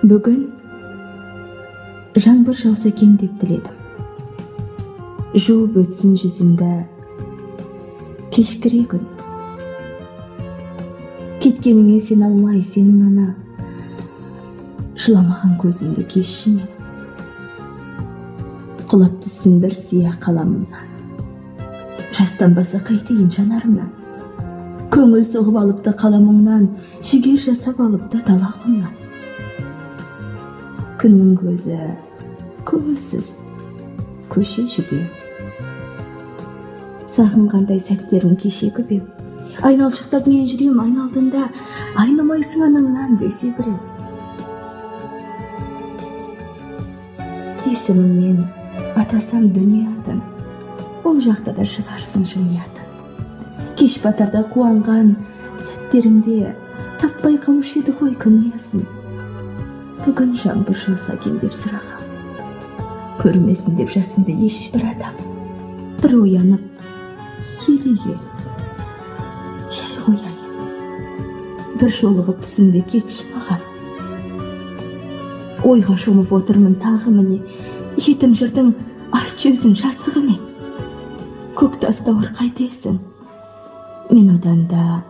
бүгін жаңбыр жауса екен деп тіледім. Жуып өтсін жүзімді. Кешкіре күн. Кеткеніңе сен алмай сенің ана жыламаған көзімді кешші менің. Құлап түссін бір сия қаламымнан. Жастанбаса қайтейін жанарымнан. Көңіл соғып алыпты қаламыңнан жігер жасап алыпты дала құмнан күннің көзі көңілсіз. Көше жүдеу. Сағынғандай сәттерің кеше көбеу айналшықтап мен жүрем айналдында айнымайсың анаңнан десе біреу есіміңмен атасам дүние атын. Ол жақта да шығарсың жымиятын кеш батарда қуанған сәттерімде таппай қалушы еді ғой күн ұясын бүгін жаңбыр жауса екен деп сұрағам көрмесін деп жасымды ешбір адам бір оянып келеге жай қояйын бір жолығып түсімде кетші маған ойға шомып отырмын тағы міне жетім жырдың ат жүзін жазығы не көк тастауыр қайтесің мен одан да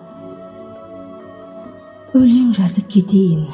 өлең жазып кетейін